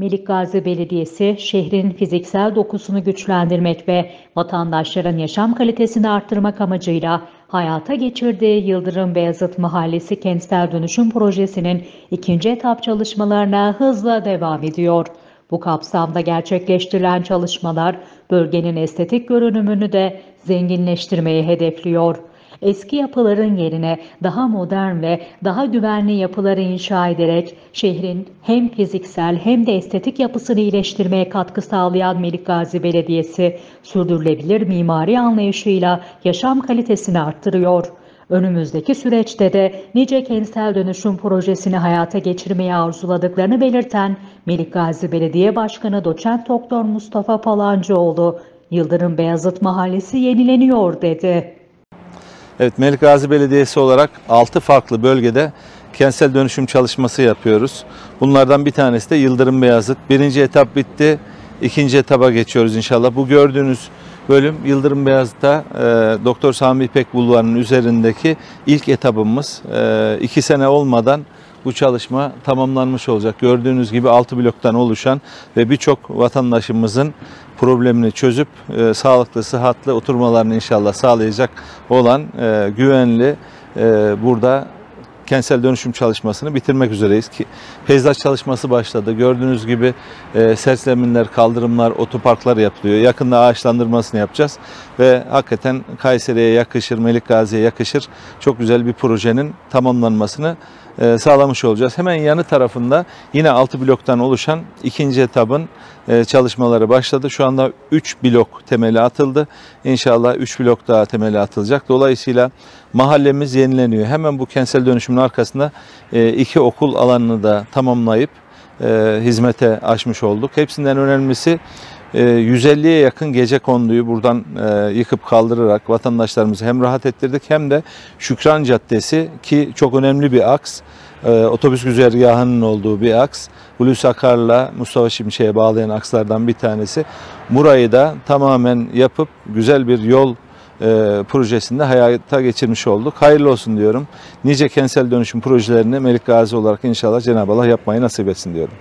Melik Gazi Belediyesi, şehrin fiziksel dokusunu güçlendirmek ve vatandaşların yaşam kalitesini arttırmak amacıyla hayata geçirdiği Yıldırım Beyazıt Mahallesi Kentsel Dönüşüm Projesi'nin ikinci etap çalışmalarına hızla devam ediyor. Bu kapsamda gerçekleştirilen çalışmalar bölgenin estetik görünümünü de zenginleştirmeyi hedefliyor. Eski yapıların yerine daha modern ve daha güvenli yapıları inşa ederek şehrin hem fiziksel hem de estetik yapısını iyileştirmeye katkı sağlayan Melik Gazi Belediyesi sürdürülebilir mimari anlayışıyla yaşam kalitesini arttırıyor. Önümüzdeki süreçte de nice kentsel dönüşüm projesini hayata geçirmeyi arzuladıklarını belirten Melik Gazi Belediye Başkanı Doçent Doktor Mustafa Palancıoğlu, Yıldırım Beyazıt Mahallesi yenileniyor dedi. Evet Melik Gazi Belediyesi olarak 6 farklı bölgede kentsel dönüşüm çalışması yapıyoruz. Bunlardan bir tanesi de Yıldırım Beyazıt. Birinci etap bitti. İkinci etaba geçiyoruz inşallah. Bu gördüğünüz bölüm Yıldırım Beyazıt'ta e, Doktor Sami İpek Bulvarı'nın üzerindeki ilk etabımız. E, iki sene olmadan bu çalışma tamamlanmış olacak. Gördüğünüz gibi 6 bloktan oluşan ve birçok vatandaşımızın problemini çözüp e, sağlıklı, sıhhatli oturmalarını inşallah sağlayacak olan e, güvenli e, burada kentsel dönüşüm çalışmasını bitirmek üzereyiz ki peyzaj çalışması başladı. Gördüğünüz gibi e, serseminler, kaldırımlar, otoparklar yapılıyor. Yakında ağaçlandırmasını yapacağız ve hakikaten Kayseri'ye yakışır, Melik Gazi'ye yakışır çok güzel bir projenin tamamlanmasını e, sağlamış olacağız. Hemen yanı tarafında yine 6 bloktan oluşan ikinci etabın e, çalışmaları başladı. Şu anda 3 blok temeli atıldı. İnşallah 3 blok daha temeli atılacak. Dolayısıyla mahallemiz yenileniyor. Hemen bu kentsel dönüşümün arkasında e, iki okul alanını da tamamlayıp hizmete açmış olduk. Hepsinden önemlisi 150'ye yakın gece konduyu buradan yıkıp kaldırarak vatandaşlarımızı hem rahat ettirdik hem de Şükran Caddesi ki çok önemli bir aks otobüs güzergahının olduğu bir aks. Hulusi Akar'la Mustafa Şimşek'e bağlayan akslardan bir tanesi. Burayı da tamamen yapıp güzel bir yol projesinde hayata geçirmiş olduk. Hayırlı olsun diyorum. Nice kentsel dönüşüm projelerini Melik Gazi olarak inşallah Cenab-ı Allah yapmayı nasip etsin diyorum.